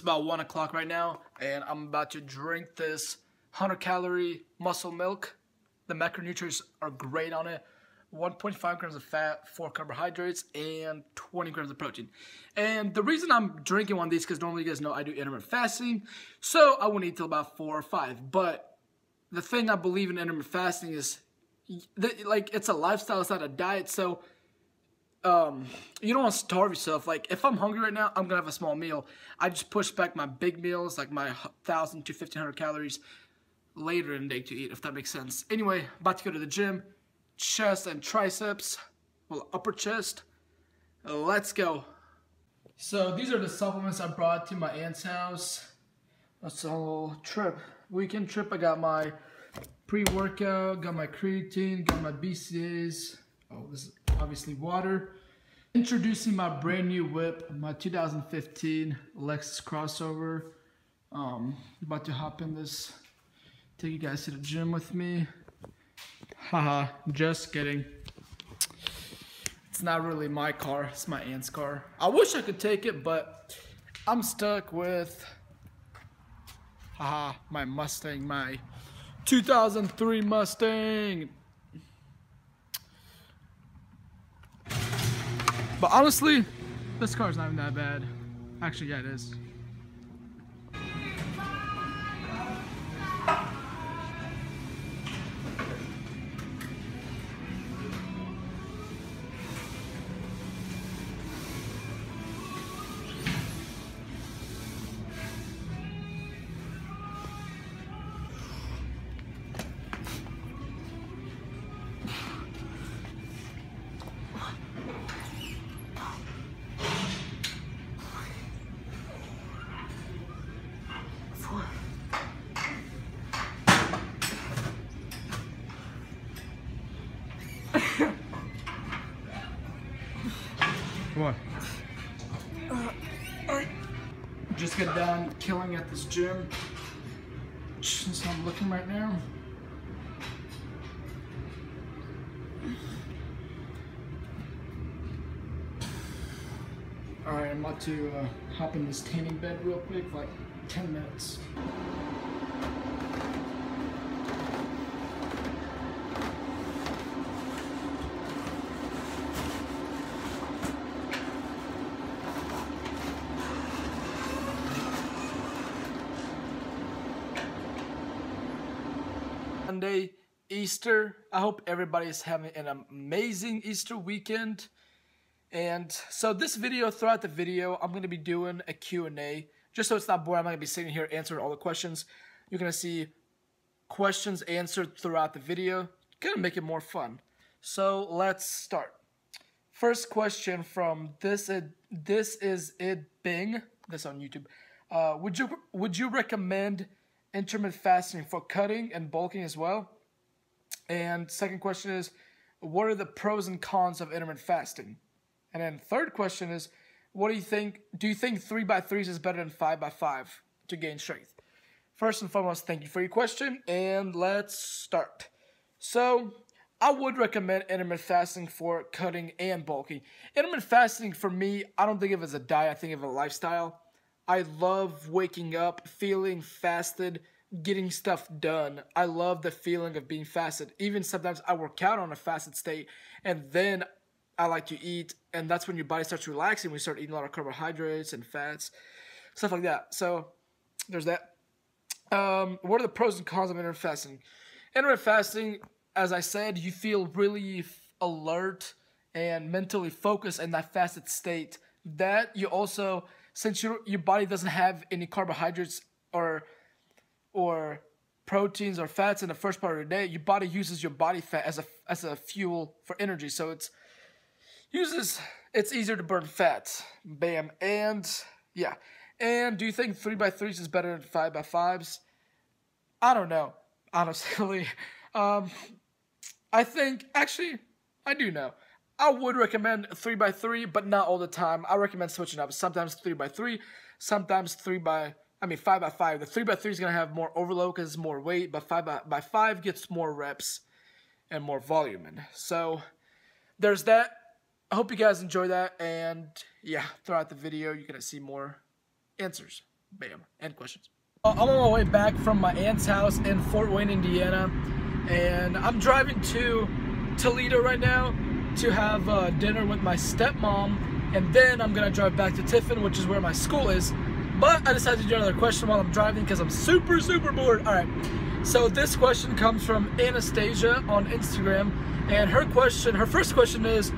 it's about 1 o'clock right now, and I'm about to drink this 100 calorie muscle milk. The macronutrients are great on it. 1.5 grams of fat, 4 carbohydrates, and 20 grams of protein. And the reason I'm drinking one of these, because normally you guys know I do intermittent fasting, so I won't eat till about 4 or 5. But the thing I believe in intermittent fasting is, that like, it's a lifestyle, it's not a diet, so um, you don't want to starve yourself. Like, if I'm hungry right now, I'm going to have a small meal. I just push back my big meals, like my 1,000 to 1,500 calories, later in the day to eat, if that makes sense. Anyway, about to go to the gym chest and triceps, well, upper chest. Let's go. So these are the supplements I brought to my aunt's house. That's a little trip, weekend trip. I got my pre-workout, got my creatine, got my BCAAs. Oh, this is obviously water. Introducing my brand new whip, my 2015 Lexus crossover. Um, about to hop in this, take you guys to the gym with me. Haha, just kidding. It's not really my car, it's my aunt's car. I wish I could take it, but I'm stuck with, haha, my Mustang, my 2003 Mustang. But honestly, this car's not even that bad. Actually, yeah, it is. What? Uh, Just got done killing at this gym. Since I'm looking right now. Alright, I'm about to uh, hop in this tanning bed real quick, like 10 minutes. Easter. I hope everybody's having an amazing Easter weekend. And so this video, throughout the video, I'm going to be doing a Q&A. Just so it's not boring, I'm going to be sitting here answering all the questions. You're going to see questions answered throughout the video. Gonna make it more fun. So let's start. First question from this it, this is it Bing. This on YouTube. Uh, would you would you recommend intermittent fasting for cutting and bulking as well? And second question is, what are the pros and cons of intermittent fasting? And then third question is, what do you think? Do you think three by threes is better than five by five to gain strength? First and foremost, thank you for your question, and let's start. So, I would recommend intermittent fasting for cutting and bulking. Intermittent fasting for me, I don't think of it as a diet, I think of it as a lifestyle. I love waking up, feeling fasted, getting stuff done. I love the feeling of being fasted. Even sometimes I work out on a fasted state and then I like to eat, and that's when your body starts relaxing. We start eating a lot of carbohydrates and fats, stuff like that. So there's that. Um, what are the pros and cons of intermittent fasting? Intermittent fasting, as I said, you feel really alert and mentally focused in that fasted state. That you also, since your your body doesn't have any carbohydrates or or proteins or fats in the first part of the day, your body uses your body fat as a as a fuel for energy. So it's uses it's easier to burn fat. Bam. And yeah. And do you think three by threes is better than five by fives? I don't know, honestly. Um, I think actually I do know. I would recommend three by three, but not all the time. I recommend switching up. Sometimes three by three, sometimes three by I mean five by five. The three by three is gonna have more overload because it's more weight, but five by, by five gets more reps and more volume in. So there's that. I hope you guys enjoy that, and yeah, throughout the video, you're gonna see more answers. Bam. And questions. Uh, I'm on my way back from my aunt's house in Fort Wayne, Indiana, and I'm driving to Toledo right now to have uh, dinner with my stepmom, and then I'm gonna drive back to Tiffin, which is where my school is. But I decided to do another question while I'm driving because I'm super, super bored. All right. So this question comes from Anastasia on Instagram, and her question, her first question is,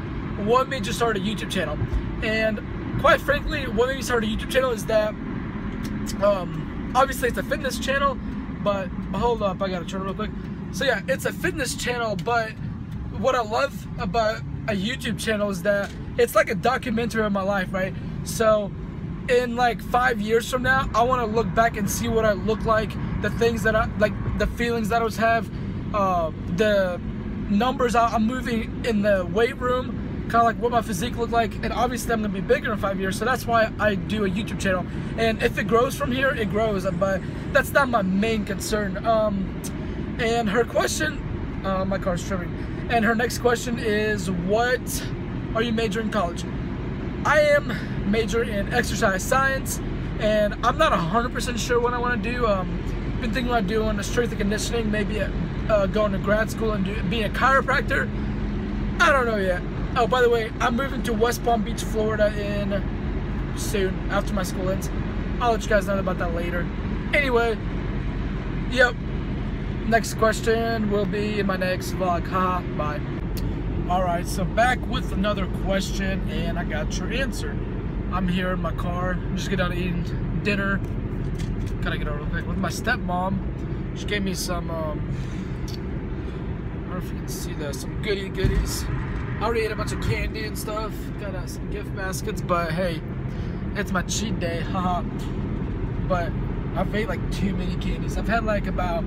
what made you start a YouTube channel? And quite frankly, what made me start a YouTube channel is that, um, obviously it's a fitness channel, but hold up, I gotta turn real quick. So yeah, it's a fitness channel, but what I love about a YouTube channel is that it's like a documentary of my life, right? So in like five years from now, I want to look back and see what I look like, the things that I like, the feelings that I was have, uh, the numbers I'm moving in the weight room, kind of like what my physique looked like, and obviously I'm gonna be bigger in five years, so that's why I do a YouTube channel. And if it grows from here, it grows, but that's not my main concern. Um, and her question, uh, my car's trimming, and her next question is, what are you majoring in college? I am major in exercise science, and I'm not 100% sure what I want to do. Um, been thinking about doing a strength and conditioning, maybe uh, going to grad school and do, being a chiropractor. I don't know yet. Oh, by the way, I'm moving to West Palm Beach, Florida in soon, after my school ends. I'll let you guys know about that later. Anyway, yep. Next question will be in my next vlog. Ha, bye. Alright, so back with another question, and I got your answer. I'm here in my car. Just getting done eating dinner. Gotta get over real quick with my stepmom. She gave me some. Um, I don't know if you can see that. Some goody goodies. I already ate a bunch of candy and stuff. Got uh, some gift baskets, but hey, it's my cheat day, haha. but I've ate like too many candies. I've had like about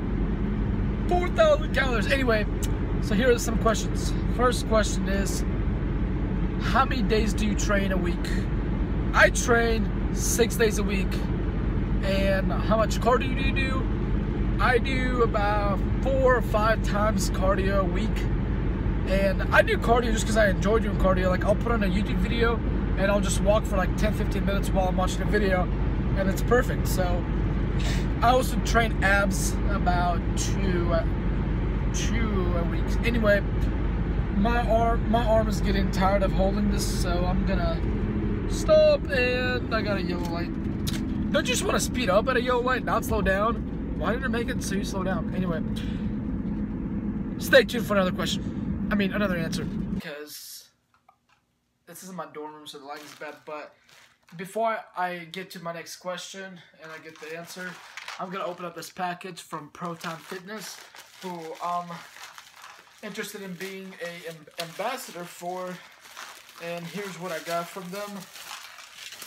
4,000 calories. Anyway, so here are some questions. First question is, how many days do you train a week? I train six days a week. And how much cardio do you do? I do about four or five times cardio a week. And I do cardio just because I enjoy doing cardio. Like I'll put on a YouTube video and I'll just walk for like 10, 15 minutes while I'm watching a video and it's perfect. So I also train abs about two, uh, two a week. Anyway, my arm, my arm is getting tired of holding this, so I'm gonna Stop, and I got a yellow light. Don't you just want to speed up at a yellow light, not slow down? Why did it make it so you slow down? Anyway, stay tuned for another question. I mean, another answer. Because this isn't my dorm room, so the light is bad, but before I get to my next question and I get the answer, I'm to open up this package from Proton Fitness, who I'm interested in being a ambassador for and here's what I got from them.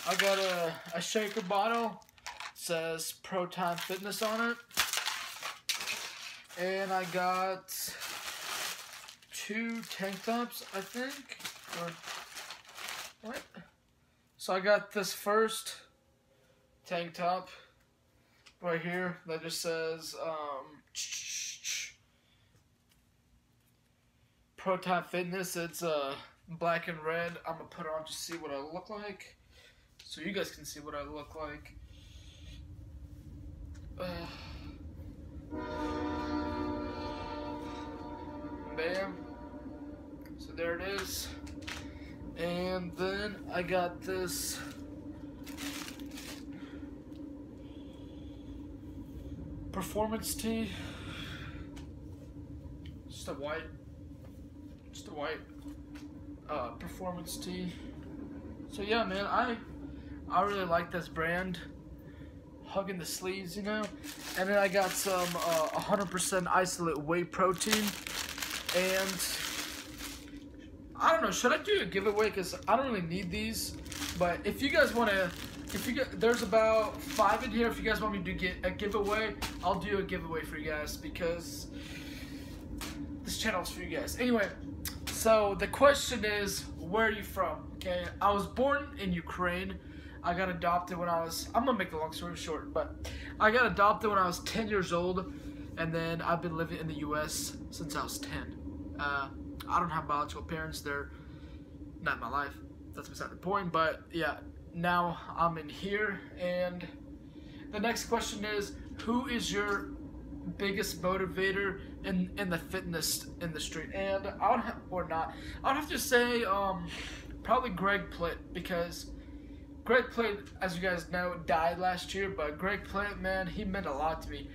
I got a, a shaker bottle. It says Proton Fitness on it. And I got two tank tops, I think. Or what? So I got this first tank top right here that just says um, Proton Fitness. It's uh, black and red. I'm gonna put it on to see what I look like, so you guys can see what I look like. Uh, bam. So there it is. And then I got this performance tee. Just a white, just a white uh, performance tee. So yeah, man, I I really like this brand. Hugging the sleeves, you know. And then I got some 100% uh, isolate whey protein. And don't know, should I do a giveaway? Because I don't really need these. But if you guys want to, if you get, there's about five in here. If you guys want me to get a giveaway, I'll do a giveaway for you guys because this channel is for you guys. Anyway, so the question is, where are you from? Okay, I was born in Ukraine. I got adopted when I was, I'm gonna make the long story short, but I got adopted when I was 10 years old, and then I've been living in the US since I was 10. Uh, I don't have biological parents, they're not in my life. That's beside the point, but yeah, now I'm in here, and the next question is who is your biggest motivator in in the fitness industry? And I would ha- or not, I would have to say um, probably Greg Plitt because Greg Plitt, as you guys know, died last year. But Greg Plitt, man, he meant a lot to me.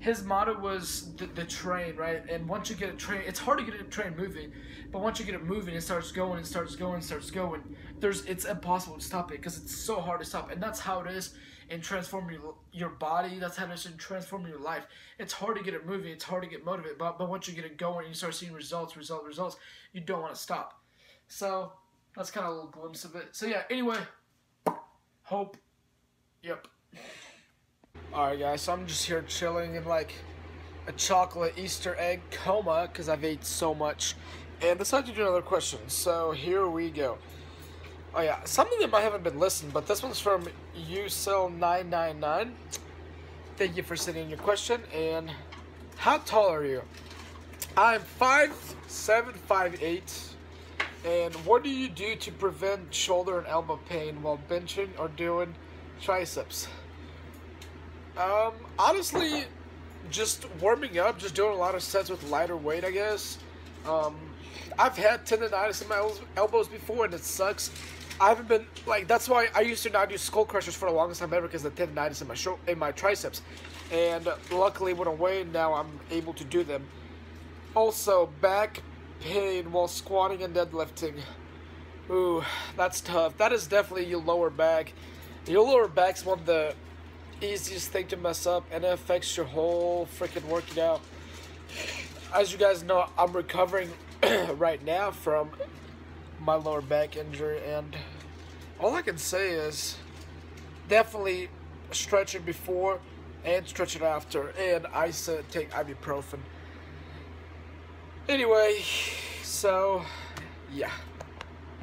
His motto was the, the train, right? And once you get a train, it's hard to get a train moving, but once you get it moving, it starts going, it starts going, it starts going. There's, it's impossible to stop it because it's so hard to stop, and that's how it is in transforming your, your body. That's how it is in transforming your life. It's hard to get it moving. It's hard to get motivated. But but once you get it going, you start seeing results, results, results. You don't want to stop. So that's kind of a little glimpse of it. So yeah. Anyway, hope. Yep. All right, guys. So I'm just here chilling in like a chocolate Easter egg coma because I've ate so much, and decided to do another question. So here we go. Oh yeah, some of them I haven't been listening, but this one's from UCell999. Thank you for sending your question. And how tall are you? I'm five seven, five eight. And what do you do to prevent shoulder and elbow pain while benching or doing triceps? Um, honestly, just warming up, just doing a lot of sets with lighter weight, I guess. Um, I've had tendonitis in my elbows before, and it sucks. I haven't been like that's why I used to not do skull crushers for the longest time ever because the tendonitis in my in my triceps, and luckily went away. And now I'm able to do them. Also, back pain while squatting and deadlifting. Ooh, that's tough. That is definitely your lower back. Your lower back's one of the easiest thing to mess up, and it affects your whole freaking working out. As you guys know, I'm recovering right now from my lower back injury, and all I can say is definitely stretch it before and stretch it after, and I said take ibuprofen. Anyway, so yeah.